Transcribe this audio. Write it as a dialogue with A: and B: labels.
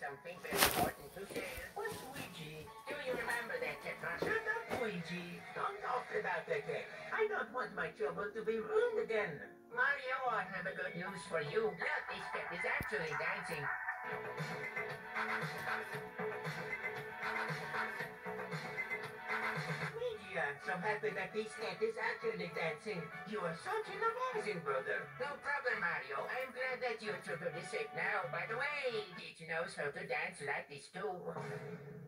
A: something very important to share.
B: What's Luigi?
A: Do you remember that, Tetra?
B: Shut up, Luigi. Don't talk about that thing. I don't want my children to be ruined again.
A: Mario, I have a good news for you. This cat is actually dancing.
B: I'm so happy that this cat is actually dancing. You are such an amazing brother.
A: No problem, Mario. I'm glad that you her to sick now. By the way, did you know how to dance like this too?